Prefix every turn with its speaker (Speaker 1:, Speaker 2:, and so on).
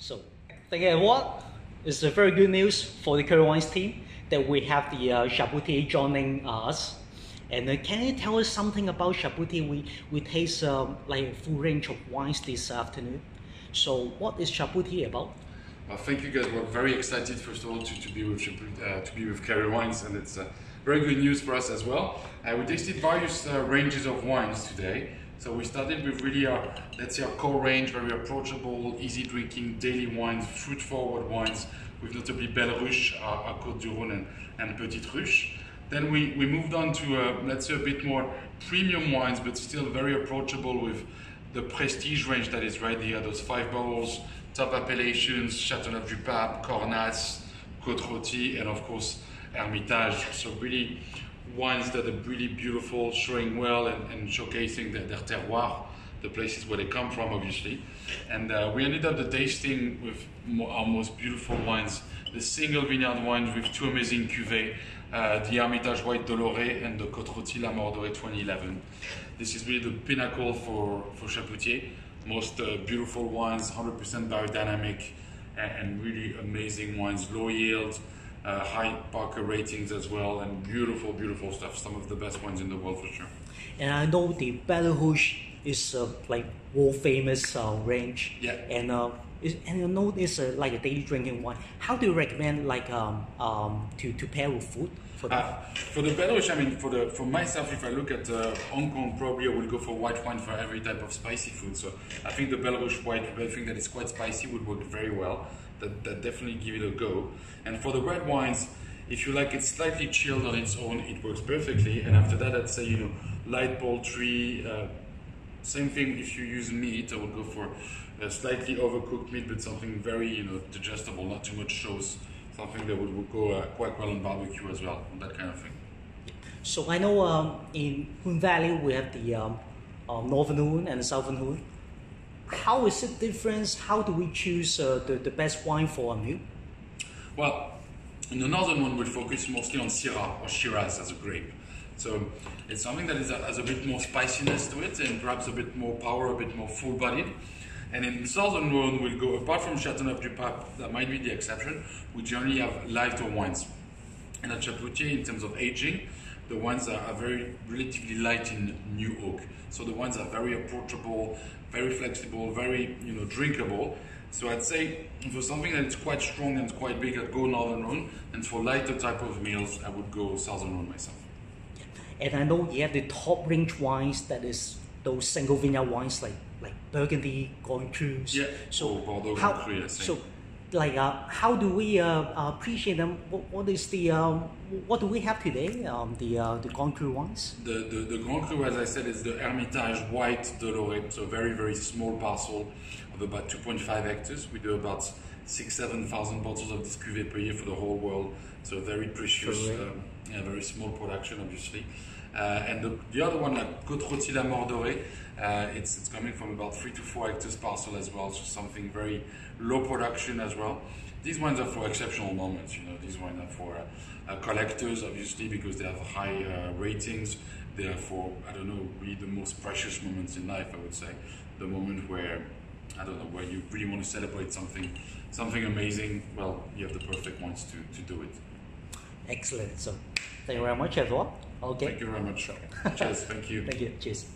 Speaker 1: So, thank you what? It's a very good news for the Kerry Wines team that we have the uh, joining us. And uh, can you tell us something about Chapoutier? We, we taste um, like a full range of wines this afternoon. So what is Chapoutier about?
Speaker 2: Thank you guys. We're very excited, first of all, to, to be with uh, to be with Kerry Wines, and it's uh, very good news for us as well. Uh, we tasted various uh, ranges of wines today. So we started with really our, let's say, our core range, very approachable, easy drinking, daily wines, fruit-forward wines, with notably Belle Ruche, our, our Côte du Rhône, and, and Petite Ruche. Then we, we moved on to, uh, let's say, a bit more premium wines, but still very approachable with the prestige range that is right here, those five bottles, top appellations, Châteauneuf du Pape, Cornas, Côte Rôtie, and of course, Hermitage. So really wines that are really beautiful, showing well and, and showcasing their, their, terroir, the places where they come from, obviously. And uh, we ended up the tasting with our most beautiful wines, the single vineyard wines with two amazing cuvées, uh, the Hermitage White De l'Orée and the Côte Rôtie La Mordorée 2011. This is really the pinnacle for, for Chapoutier. Most uh, beautiful wines, 100% biodynamic, and, and really amazing wines, low yield, uh, high Parker ratings as well, and beautiful, beautiful stuff. Some of the best ones in the world for sure.
Speaker 1: And I know the Belleruche is uh, like world famous uh, range.
Speaker 2: Yeah.
Speaker 1: And uh, is, and you know it's uh, like a daily drinking wine. How do you recommend like um, um to, to pair with food?
Speaker 2: For, uh, for the Belleruche, I mean, for the for myself, if I look at uh, Hong Kong, probably I will go for white wine for every type of spicy food. So I think the Belleruche white, I think that is quite spicy, would work very well that, that definitely give it a go. And for the red wines, if you like it slightly chilled on its own, it works perfectly. And after that, I'd say, you know, light poultry, uh, same thing if you use meat, I would go for a slightly overcooked meat, but something very, you know, digestible, not too much sauce, something that would, would go uh, quite well on barbecue as well, that kind of thing.
Speaker 1: So I know um, in Rhone Valley we have the um, uh, Northern Rhone and the Southern Huon how is it different? How do we choose uh, the, the best wine for a meal?
Speaker 2: Well, in the northern one, we focus mostly on Syrah or Shiraz as a grape. So it's something that is a, has a bit more spiciness to it and perhaps a bit more power, a bit more full-bodied. And in the southern one, we'll go, apart from Chateauneuf du Pape, that might be the exception, we generally have lighter wines. And at Chapoutier, in terms of aging, the ones are, are, very relatively light in new oak. So the wines are very approachable, very flexible, very you know drinkable. So I'd say for something that's quite strong and quite big, I'd go Northern Rhone, and for lighter type of meals, I would go Southern Rhone myself.
Speaker 1: And I know you have the top range wines that is those single vineyard wines like like Burgundy, Grand Cru.
Speaker 2: Yeah. So oh, Bordeaux, how, Cru,
Speaker 1: so like uh, how do we uh, appreciate them? What, what is the um, what do we have today? Um, the uh, the Grand Cru ones.
Speaker 2: The, the the Grand Cru, as I said, is the Hermitage White De l'Orée, so very very small parcel of about 2.5 hectares. We do about six seven thousand bottles of this cuvée per year for the whole world. So very precious, um, yeah, very small production, obviously. Uh, and the, the, other one, like Côte Rôtie La uh, it's, it's coming from about three to four hectares parcel as well, so something very low production as well. These wines are for exceptional moments, you know, these wines are for uh, collectors, obviously, because they have high uh, ratings. They are for, I don't know, really the most precious moments in life, I would say. The moment where, I don't know, where you really want to celebrate something, something amazing, well, you have the perfect wines to, to do it.
Speaker 1: Excellent. So, thank you very much, everyone. Okay.
Speaker 2: Thank you very much. Cheers. Thank you.
Speaker 1: Thank you. Cheers.